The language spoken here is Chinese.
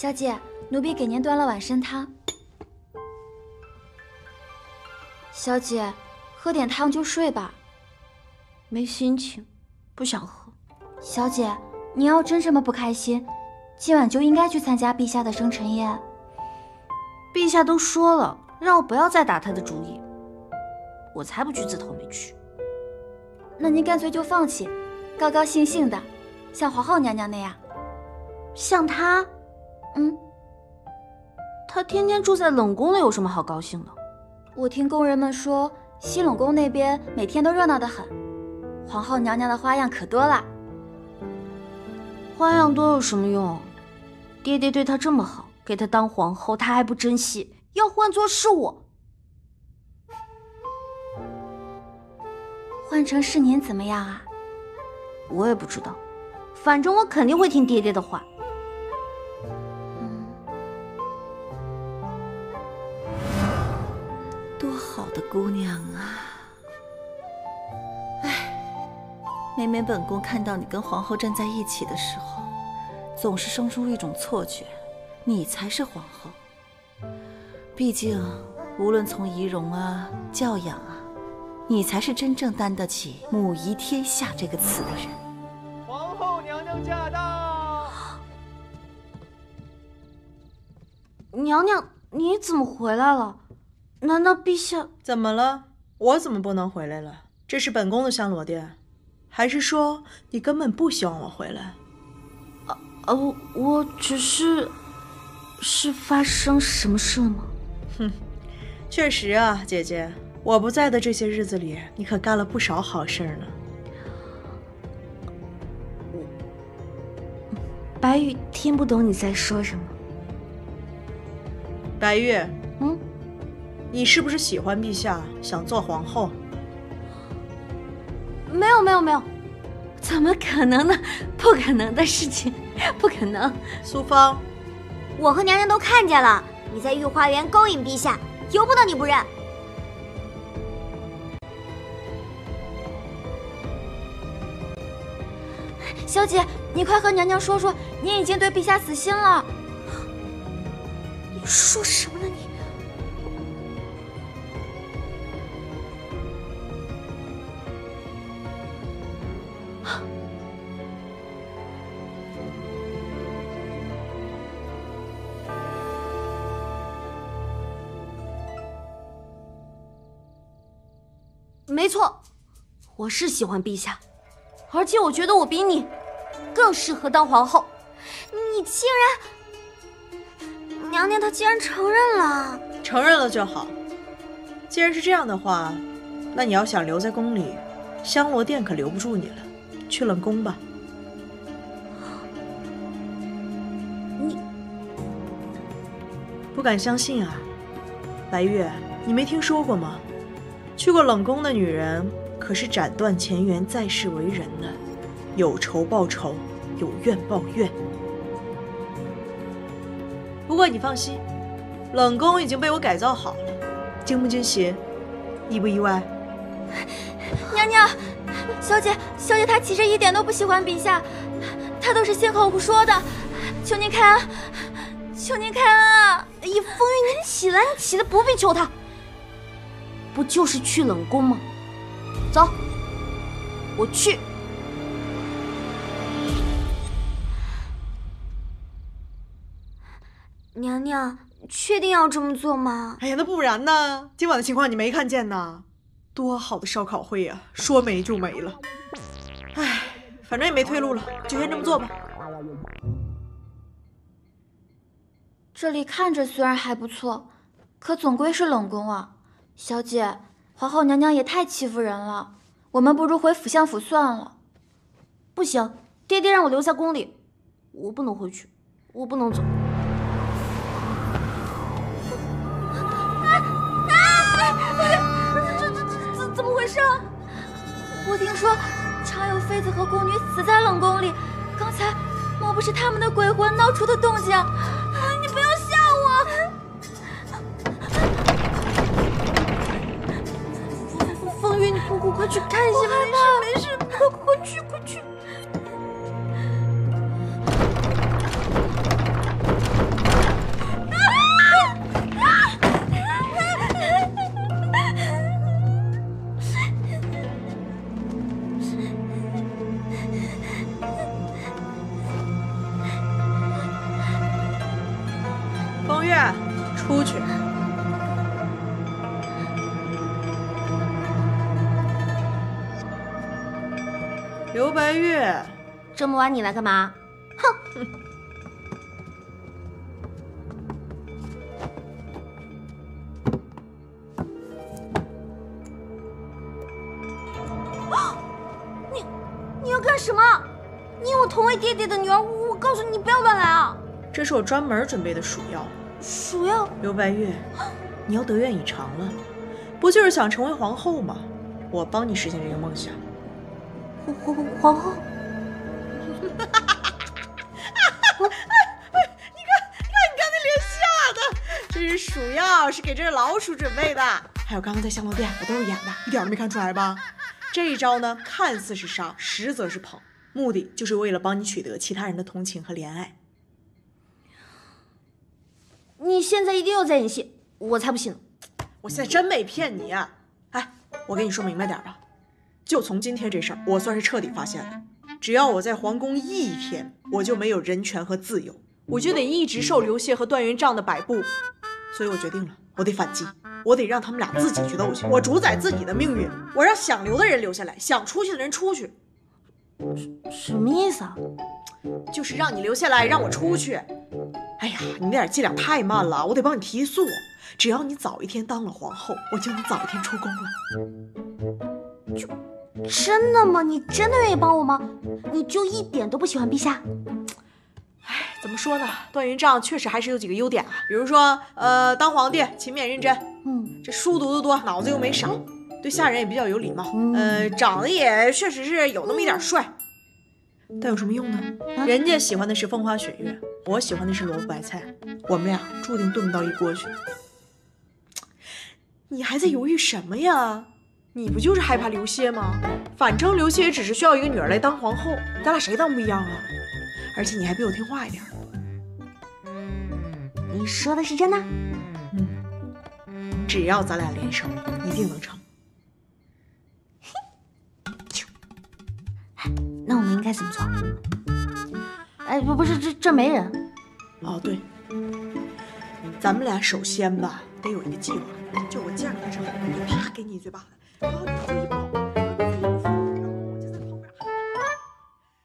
小姐，奴婢给您端了碗参汤。小姐，喝点汤就睡吧。没心情，不想喝。小姐，您要真这么不开心，今晚就应该去参加陛下的生辰宴。陛下都说了，让我不要再打他的主意，我才不去自讨没趣。那您干脆就放弃，高高兴兴的，像皇后娘娘那样。像她，嗯，他天天住在冷宫里，有什么好高兴的？我听宫人们说，西冷宫那边每天都热闹的很，皇后娘娘的花样可多了。花样多有什么用？爹爹对她这么好，给她当皇后，她还不珍惜。要换做是我。换成是您怎么样啊？我也不知道，反正我肯定会听爹爹的话。的姑娘啊！哎，每每本宫看到你跟皇后站在一起的时候，总是生出一种错觉，你才是皇后。毕竟，无论从仪容啊、教养啊。你才是真正担得起“母仪天下”这个词的人。皇后娘娘驾到！娘娘，你怎么回来了？难道陛下怎么了？我怎么不能回来了？这是本宫的香罗殿，还是说你根本不希望我回来？啊我，我只是……是发生什么事了吗？哼，确实啊，姐姐。我不在的这些日子里，你可干了不少好事呢。白玉听不懂你在说什么。白玉，嗯，你是不是喜欢陛下，想做皇后？没有没有没有，怎么可能呢？不可能的事情，不可能。苏芳，我和娘娘都看见了，你在御花园勾引陛下，由不得你不认。小姐，你快和娘娘说说，你已经对陛下死心了。你说什么呢？没错，我是喜欢陛下。而且我觉得我比你更适合当皇后。你竟然，娘娘她竟然承认了，承认了就好。既然是这样的话，那你要想留在宫里，香罗殿可留不住你了，去冷宫吧。你不敢相信啊，白月，你没听说过吗？去过冷宫的女人。可是斩断前缘，再世为人呢？有仇报仇，有怨报怨。不过你放心，冷宫已经被我改造好了，惊不惊喜？意不意外？娘娘，小姐，小姐她其实一点都不喜欢陛下，她都是信口胡说的。求您开恩，求您开恩啊！哎呀，风云，你起来，你起来，不必求他。不就是去冷宫吗？走，我去。娘娘，确定要这么做吗？哎呀，那不然呢？今晚的情况你没看见呐？多好的烧烤会呀，说没就没了。哎，反正也没退路了，就先这么做吧。这里看着虽然还不错，可总归是冷宫啊，小姐。皇后娘娘也太欺负人了，我们不如回府相府算了。不行，爹爹让我留在宫里，我不能回去，我不能走。说常有妃子和宫女死在冷宫里，刚才莫不是他们的鬼魂闹出的动静？你不要吓我！你快快快去看一下！没事没事，快快去快去！出去。刘白月，这么晚你来干嘛？哼！你你要干什么？你我同为爹爹的女儿，我告诉你，你不要乱来啊！这是我专门准备的鼠药。鼠药？刘白玉，你要得愿以偿了，不就是想成为皇后吗？我帮你实现这个梦想。皇皇皇后？哈哈哈哈哈！你看，看你看那脸吓的，这是鼠药，是给这只老鼠准备的。还有刚刚在香茅店，我都是演的，一点都没看出来吧？这一招呢，看似是杀，实则是捧，目的就是为了帮你取得其他人的同情和怜爱。你现在一定又在演戏，我才不信呢！我现在真没骗你。啊哎，我跟你说明白点吧，就从今天这事儿，我算是彻底发现了，只要我在皇宫一天，我就没有人权和自由，我就得一直受刘谢和段云帐的摆布。所以我决定了，我得反击，我得让他们俩自己去斗去，我主宰自己的命运，我让想留的人留下来，想出去的人出去。什么意思啊？就是让你留下来，让我出去。哎呀，你那点伎俩太慢了，我得帮你提速。只要你早一天当了皇后，我就能早一天出宫了。就真的吗？你真的愿意帮我吗？你就一点都不喜欢陛下？哎，怎么说呢？段云帐确实还是有几个优点啊，比如说，呃，当皇帝勤勉认真，嗯，这书读得多，脑子又没少，对下人也比较有礼貌，呃，长得也确实是有那么一点帅。但有什么用呢？人家喜欢的是风花雪月，我喜欢的是萝卜白菜，我们俩注定炖不到一锅去。你还在犹豫什么呀？你不就是害怕刘谢吗？反正刘谢也只是需要一个女儿来当皇后，咱俩谁当不一样啊？而且你还比我听话一点。你说的是真的？嗯，只要咱俩联手，一定能成。那我们应该怎么做？哎，不，不是，这这没人。哦，对，咱们俩首先吧，得有一个计划。就我见着他之后，啪给你一嘴巴子，然后你回。